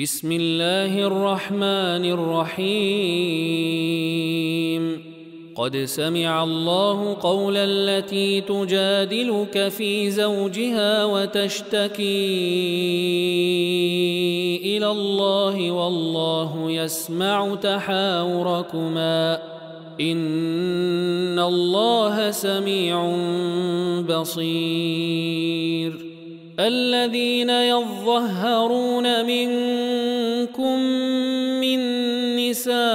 بسم الله الرحمن الرحيم. قد سمع الله قول التي تجادلك في زوجها وتشتكي إلى الله والله يسمع تحاوركما. إن الله سميع بصير. الذين يظهرون منكم من نسائهم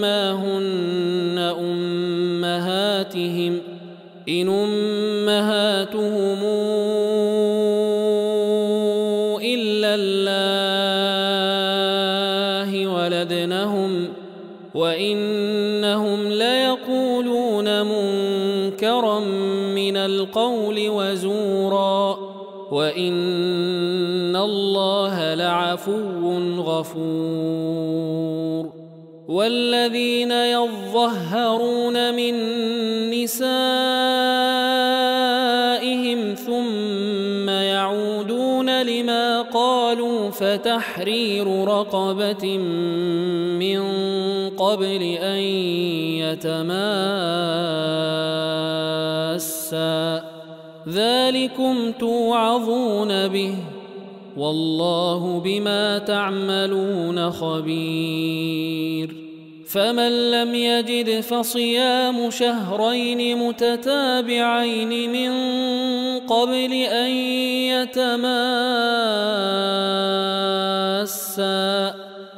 ما هن أمهاتهم إن أمهاتهم إلا الله ولدنهم وإنهم ليقولون منكرا من القول وزورا الله لعفو غفور. والذين يظهرون من نسائهم ثم يعودون لما قالوا فتحرير رقبة من قبل أن يتماسا. ذلكم توعظون به. والله بما تعملون خبير. فمن لم يجد فصيام شهرين متتابعين من قبل أن يتماسا.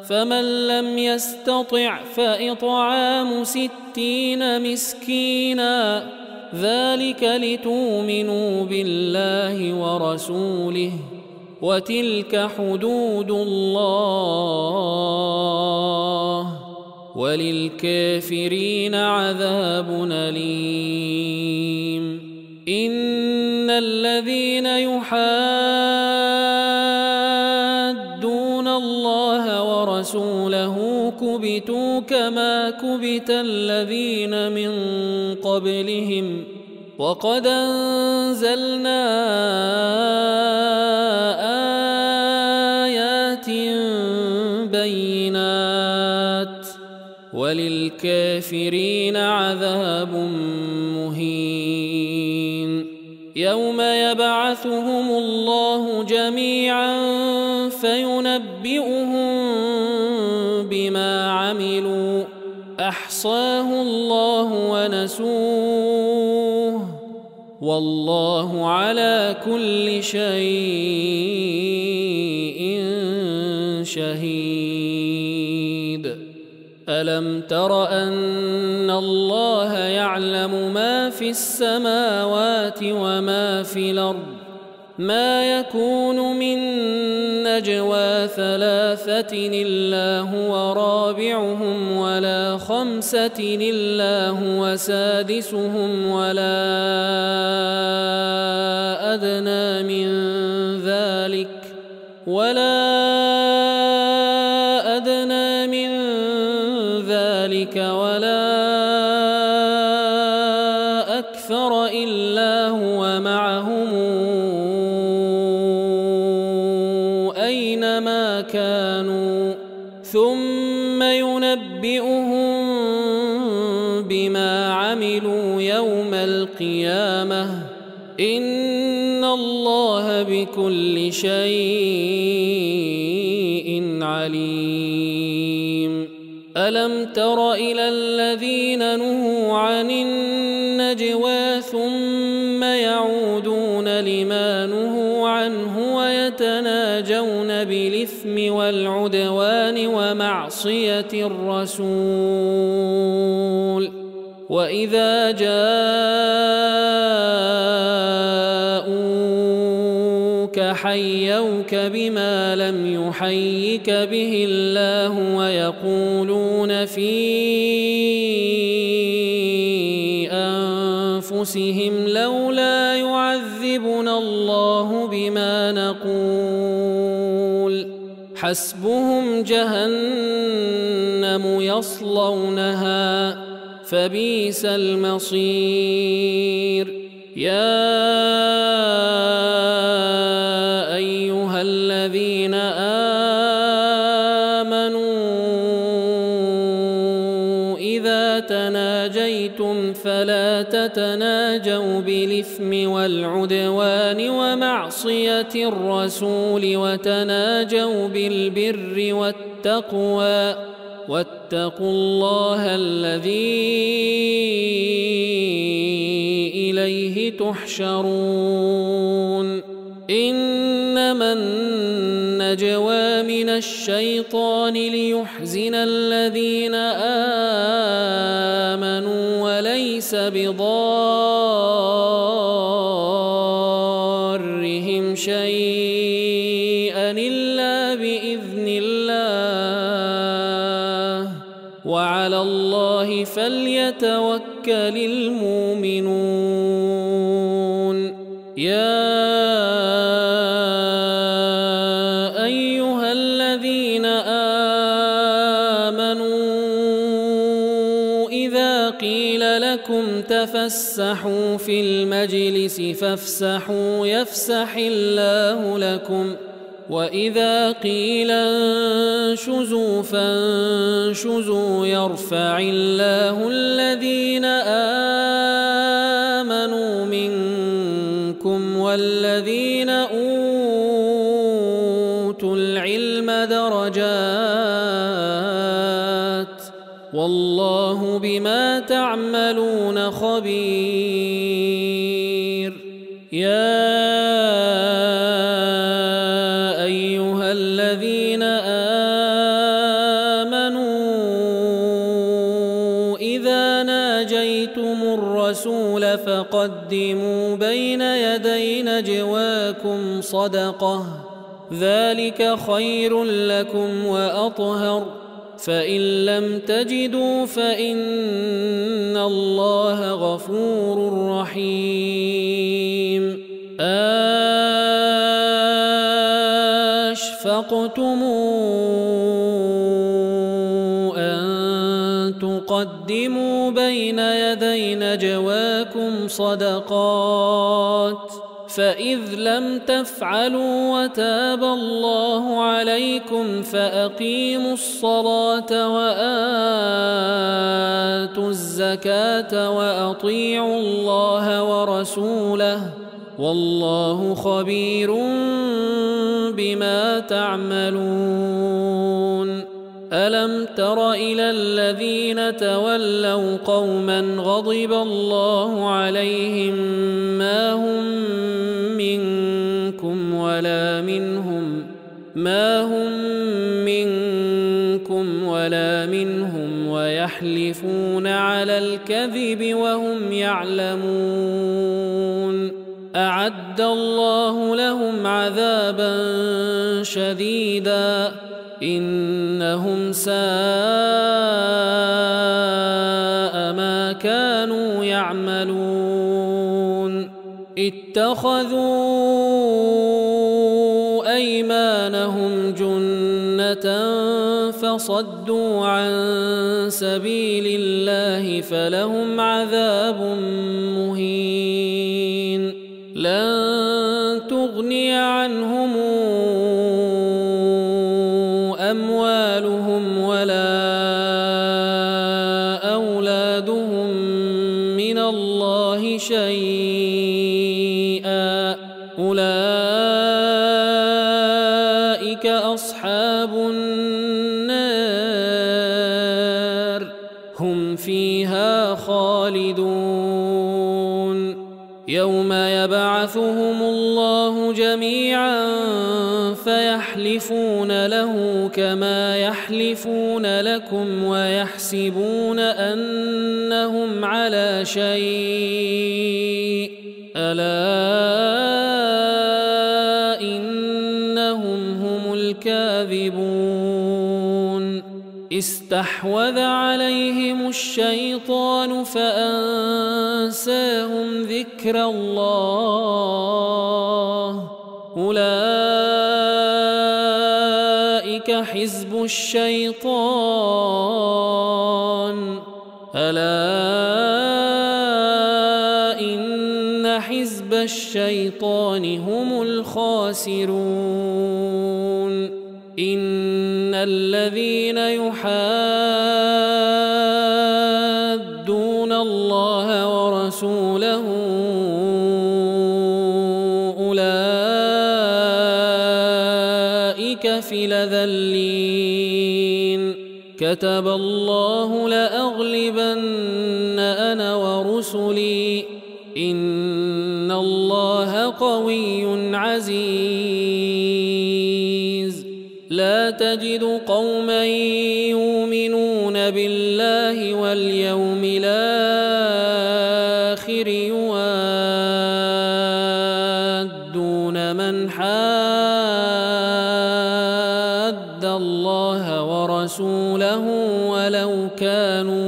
فمن لم يستطع فإطعام ستين مسكينا. ذلك لتؤمنوا بالله ورسوله. وتلك حدود الله وللكافرين عذاب أليم. إن الذين يحادون الله ورسوله كبتوا كما كبت الذين من قبلهم وقد أنزلنا وللكافرين عذاب مهين. يوم يبعثهم الله جميعا فينبئهم بما عملوا. أحصاه الله ونسوه. والله على كل شيء شهيد. ألم تر أن الله يعلم ما في السماوات وما في الأرض؟ ما يكون من نجوى ثلاثة إلا هو رابعهم ولا خمسة إلا هو سادسهم ولا أدنى من ذلك ولا ثم ينبئهم بما عملوا يوم القيامه ان الله بكل شيء عليم. الم تر إلى الذين نهوا عن النجوى ثم يعودون لما نهوا بالإثم والعدوان ومعصية الرسول. وإذا جاءوك حيوك بما لم يحيك به الله ويقولون في أنفسهم لولا يعذبنا الله بما نقول. حسبهم جهنم يصلونها فبئس المصير. يا أيها الذين آمنوا إذا تناجيتم فلا تتناجوا بالإثم والعدوان ومعصية الرسول وتناجوا بالبر والتقوى. واتقوا الله الذي إليه تحشرون. إنما النجوى من الشيطان ليحزن الذين آمنوا وليس بضارهم شيئا إلا بإذن الله وعلى الله فليتوكل المؤمنون لكم تفسحوا في المجلس فافسحوا يفسح الله لكم وإذا قيل انشزوا فانشزوا يرفع الله الذين آمنوا منكم والذين أوتوا العلم درجات والله بما تعملون خبير. يا أيها الذين آمنوا إذا ناجيتم الرسول فقدموا بين يدي نجواكم صدقة. ذلك خير لكم وأطهر. فإن لم تجدوا فإن الله غفور رحيم. اشفقتم ان تقدموا بين يدي نجواكم صدقات فإذ لم تفعلوا وتاب الله عليكم فأقيموا الصلاة وآتوا الزكاة وأطيعوا الله ورسوله والله خبير بما تعملون ألم تر إلى الذين تولوا قوما غضب الله عليهم ما هم منكم ولا منهم ويحلفون على الكذب وهم يعلمون أعد الله لهم عذابا شديدا إنهم ساء ما كانوا يعملون اتخذوا أيمانهم جنة فصدوا عن سبيل الله فلهم عذاب مهين. يبعثهم الله جميعا فيحلفون له كما يحلفون لكم ويحسبون أنهم على شيء. ألا استحوذ عليهم الشيطان فأنساهم ذكر الله. أولئك حزب الشيطان. ألا إن حزب الشيطان هم الخاسرون. إن الذين يحادون الله ورسوله أولئك في لذلين كتب الله لأغلبن أنا ورسلي تجد قوما يؤمنون بالله واليوم الآخر يوادون من حاد الله ورسوله ولو كانوا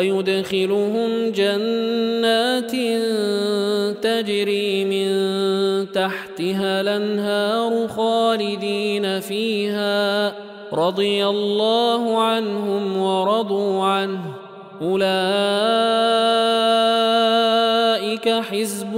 ويدخلهم جنات تجري من تحتها الأنهار خالدين فيها. رضي الله عنهم ورضوا عنه. أولئك حزب